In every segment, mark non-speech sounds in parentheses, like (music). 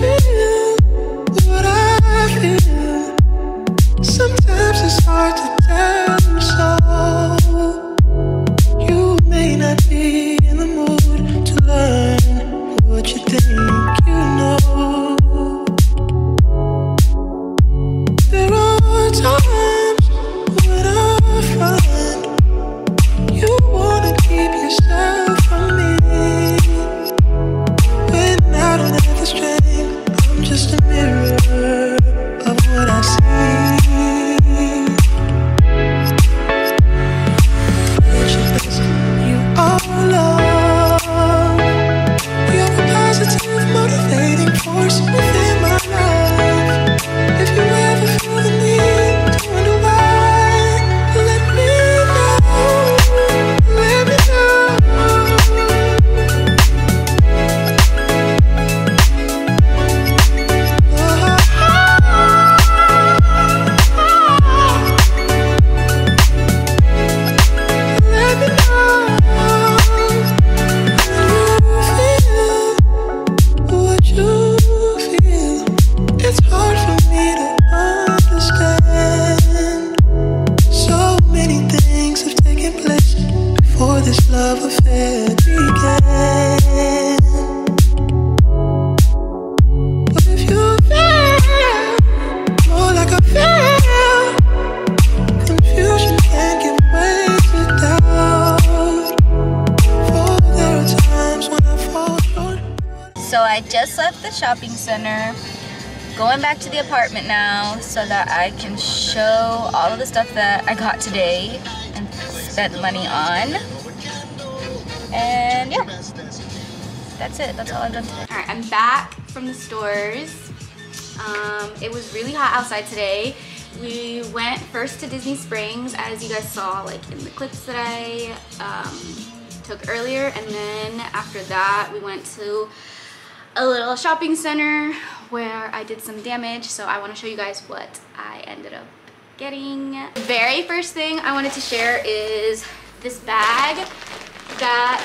feel the shopping center, going back to the apartment now so that I can show all of the stuff that I got today and spent money on. And yeah, that's it. That's all I've done today. All right, I'm back from the stores. Um, it was really hot outside today. We went first to Disney Springs, as you guys saw, like in the clips that I um, took earlier, and then after that, we went to a little shopping center where I did some damage. So I want to show you guys what I ended up getting. The very first thing I wanted to share is this bag that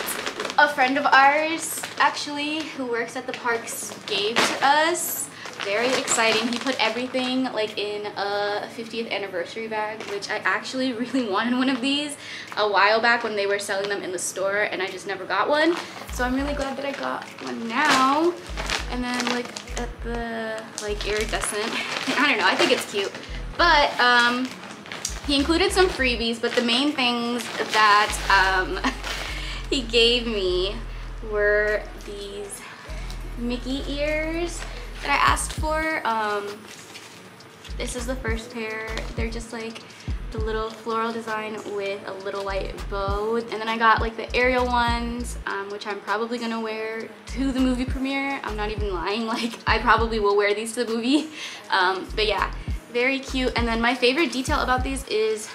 a friend of ours actually who works at the parks gave to us. Very exciting. He put everything like in a 50th anniversary bag, which I actually (laughs) really wanted one of these a while back when they were selling them in the store and I just never got one. So I'm really glad that I got one now. And then like at the like iridescent, (laughs) I don't know, I think it's cute. But um, he included some freebies, but the main things that um, (laughs) he gave me were these Mickey ears that I asked for. Um, this is the first pair. They're just like the little floral design with a little white bow. And then I got like the Ariel ones, um, which I'm probably gonna wear to the movie premiere. I'm not even lying, (laughs) like I probably will wear these to the movie. Um, but yeah, very cute. And then my favorite detail about these is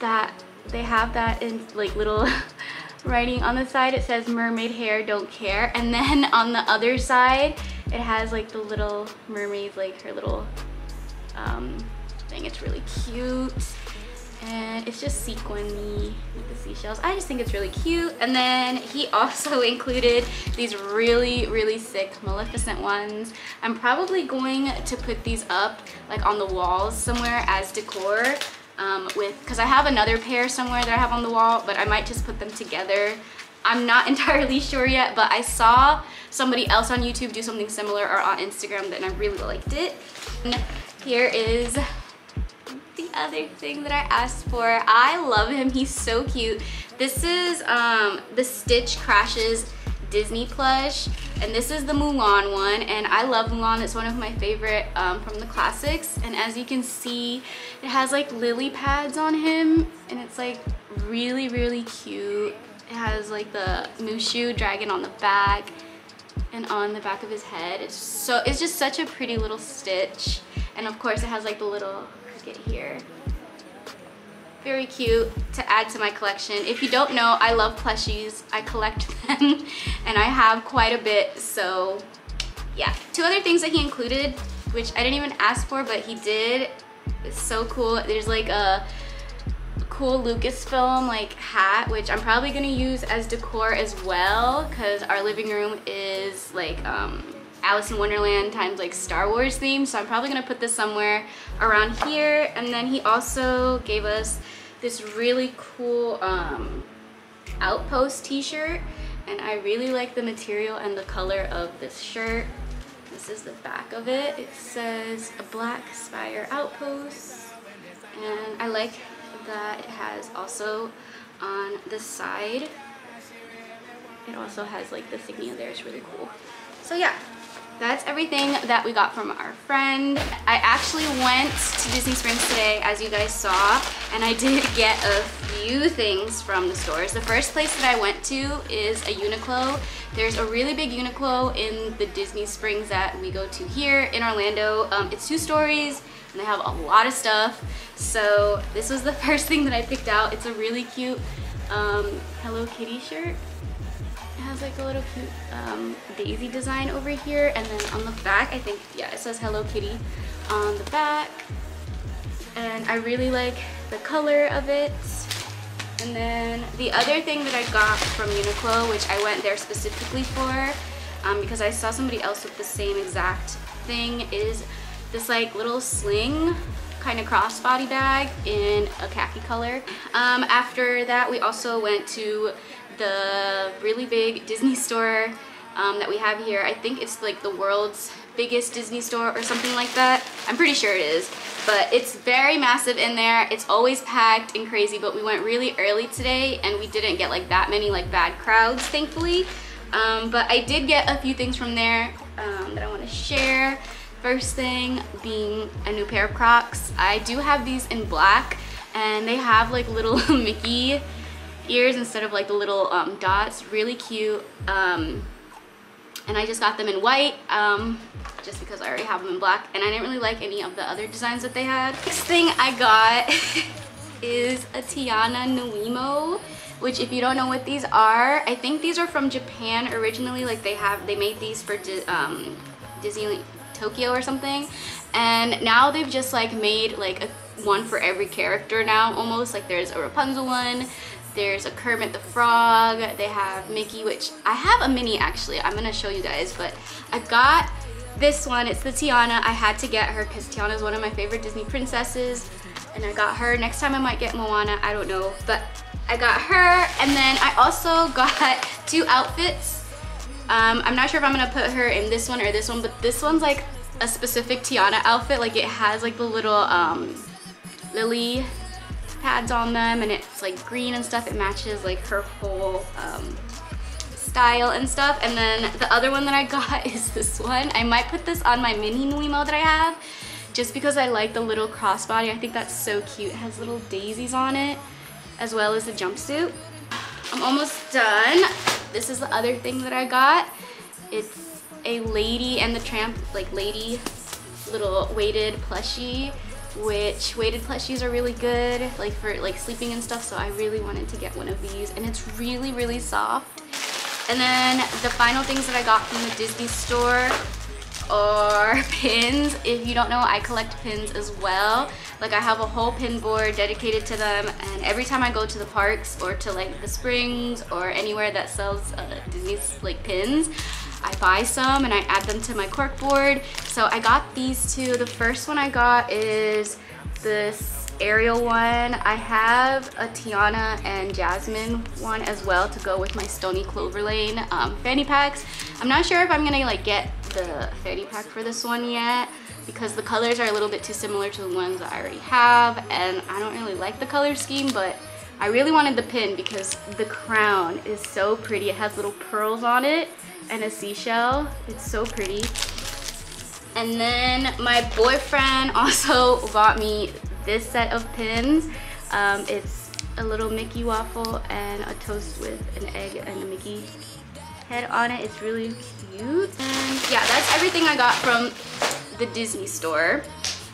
that they have that in like little (laughs) writing on the side. It says mermaid hair, don't care. And then on the other side, it has like the little mermaid, like her little um, thing. It's really cute. And it's just sequiny with the seashells. I just think it's really cute. And then he (laughs) also included these really, really sick Maleficent ones. I'm probably going to put these up like on the walls somewhere as decor um, with, because I have another pair somewhere that I have on the wall, but I might just put them together. I'm not (laughs) entirely sure yet, but I saw somebody else on YouTube do something similar or on Instagram and I really liked it. And here is the other thing that I asked for. I love him, he's so cute. This is um, the Stitch Crashes Disney plush and this is the Mulan one and I love Mulan it's one of my favorite um, from the classics and as you can see it has like lily pads on him and it's like really really cute it has like the Mushu dragon on the back and on the back of his head it's so it's just such a pretty little stitch and of course it has like the little cricket here very cute to add to my collection. If you don't know, I love plushies. I collect (laughs) them and I have quite a bit, so yeah. Two other things that he included, which I didn't even ask for, but he did. It's so cool. There's like a cool Lucasfilm like hat, which I'm probably gonna use as decor as well, because our living room is like um, Alice in Wonderland times like Star Wars theme. So I'm probably gonna put this somewhere around here. And then he also gave us this really cool um, Outpost t-shirt. And I really like the material and the color of this shirt. This is the back of it. It says a black spire outpost. And I like that it has also on the side, it also has like the insignia there. It's really cool. So yeah, that's everything that we got from our friend. I actually went to Disney Springs today, as you guys saw, and I did get a few things from the stores. The first place that I went to is a Uniqlo. There's a really big Uniqlo in the Disney Springs that we go to here in Orlando. Um, it's two stories, and they have a lot of stuff. So this was the (laughs) first thing that I picked out. It's a really cute um, Hello Kitty shirt It has like a little cute um, daisy design over here and then on the back I think yeah it says Hello Kitty on the back and I really like the color of it and then the other thing that I got from Uniqlo which I went there specifically for um, because I saw somebody else with the same exact thing is this like little sling kind of crossbody bag in a khaki color. Um, after that we also went to the really big Disney store um, that we have here. I think it's like the world's biggest Disney store or something like that. I'm pretty sure it is. But it's very massive in there. It's always packed and crazy, but we went really early today and we didn't get like that many like bad crowds, thankfully. Um, but I did get a few things from there um, that I want to share. First thing being a new pair of Crocs. I do have these in black and they have like little (laughs) Mickey ears instead of like the little um, dots. Really cute. Um, and I just got them in white um, just because I already have them in black and I didn't really like any of the other designs that they had. Next thing I got (laughs) is a Tiana Nuimo which if you don't know what these are, I think these are from Japan originally. Like they have, they made these for um, Disney Tokyo or something. And now they've just like made like a one for every character now almost. Like there's a Rapunzel one, there's a Kermit the Frog. They have Mickey, which I have a mini actually. I'm gonna show you guys, but I got this one. It's the Tiana. I had to get her because Tiana is one of my favorite Disney princesses. And I got her. Next time I might get Moana. I don't know. But I got her. And then I also (laughs) got two outfits. Um, I'm not sure if I'm gonna put her in this one or this one, but this one's like a specific Tiana outfit. Like it has like the little um, lily pads on them and it's like green and stuff. It matches like her whole um, style and stuff. And then the other one that I (laughs) got is this one. I might put this on my mini Nuimo that I have just because I like the little crossbody. I think that's so cute. It has little daisies on it as well as the jumpsuit. I'm almost done. This is the other thing that I got. It's a Lady and the Tramp, like lady little weighted plushie which weighted plushies are really good like for like sleeping and stuff so I really wanted to get one of these and it's really really soft and then the final things that I got from the Disney store are (laughs) pins if you don't know I collect pins as well like I have a whole pin board dedicated to them and every time I go to the parks or to like the springs or anywhere that sells uh, Disney like pins I buy some and I add them to my cork board. So I got these two. The first one I got is this Ariel one. I have a Tiana and Jasmine one as well to go with my Stony Clover Lane um, fanny packs. I'm not sure if I'm gonna like get the fanny pack for this one yet because the colors are a little bit too similar to the ones that I already have and I don't really like the color scheme but I really wanted the pin because the crown is so pretty. It has little pearls on it and a seashell. It's so pretty. And then my boyfriend (laughs) also bought me this set of pins. Um, it's a little Mickey waffle and a toast with an egg and a Mickey head on it. It's really cute. And yeah, that's everything I got from the Disney store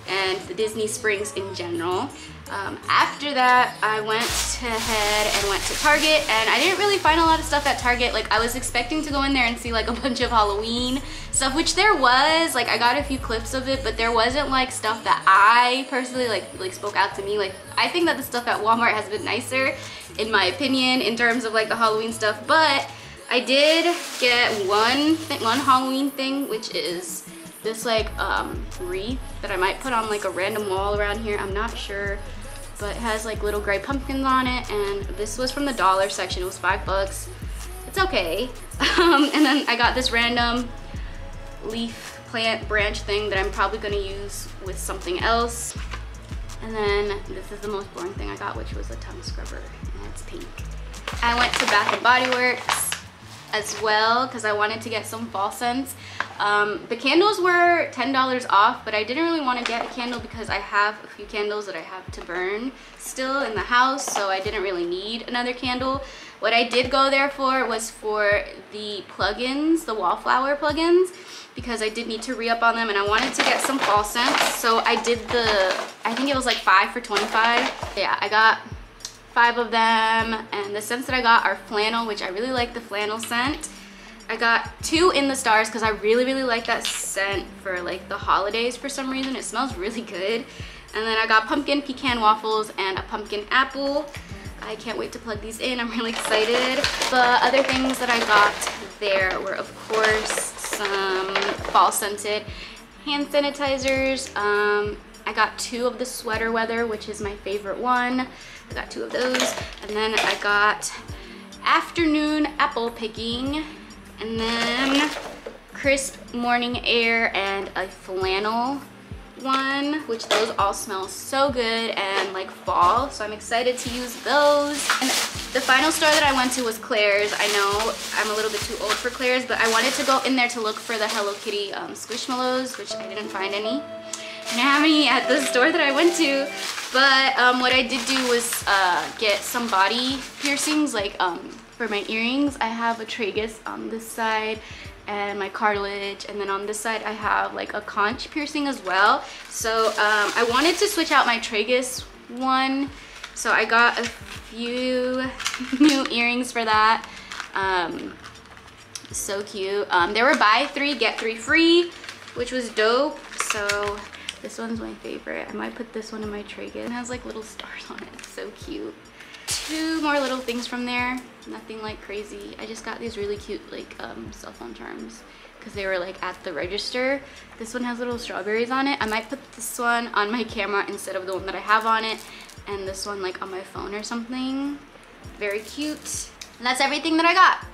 and the Disney Springs in general. Um, after that, I went ahead and went to Target and I didn't really find a lot of stuff at Target. Like I was expecting to go in there and see like a (laughs) bunch of Halloween stuff, which there was. Like I got a few clips of it, but there wasn't like stuff that I personally like like spoke out to me. Like I think that the stuff at Walmart has been nicer in my opinion in terms of like the Halloween stuff, but I did get one one Halloween thing, which is this like um, wreath that I might put on like a random wall around here. I'm not sure, but it has like little gray pumpkins on it. And this was from the dollar section. It was five bucks. It's okay. (laughs) Um, and then I got this random leaf plant branch thing that I'm probably gonna use with something else. And then this is the most boring thing I got, which was a tongue scrubber, and it's pink. I went to Bath and Body Works as well because I wanted to get some fall scents. Um, the candles were $10 off, but I didn't really want to get a candle because I have a few candles that I have to burn still in the house, so I didn't really need another candle. What I did go there for was for the plugins, the wallflower plugins, because I did need to re-up on them and I wanted to get some fall scents. So I did the, I think it was like five for 25. Yeah, I got five of them and the scents that I got are flannel, which I really like the flannel scent. I got two in the stars because I really, really like that scent for like the holidays for some reason. It smells really good. And then I got pumpkin pecan waffles and a pumpkin apple. I can't wait to plug these in. I'm really excited. The other things that I got there were, of course, some fall scented hand sanitizers. Um, I got two of the sweater weather, which is my favorite one. I got two of those. And then I got afternoon apple picking. And then crisp morning air and a flannel one, which those all smell so good and like fall. So I'm excited to use those. And the final store that I went to was Claire's. I know I'm a little bit too old for Claire's, but I wanted to go in there to look for the Hello Kitty um, Squishmallows, which I didn't find any. I didn't have any at the store that I went to. But um, what I did do was uh, get some body piercings, like um, for my earrings. I have a tragus on this side and my cartilage and then on this side I have like a conch piercing as well so um, I wanted to switch out my tragus one so I got a few (laughs) new earrings for that um, so cute um, they were buy three get three free which was dope so this one's my favorite. I might put this one in my tragus it has like little stars on it. So cute. Two more little things from there. Nothing like crazy. I just got these really cute like um, cell phone charms because they were like at the register. This one has little strawberries on it. I might put this one on my camera instead of the one that i have on it and this one like on my phone or something. Very cute. And that's everything that i got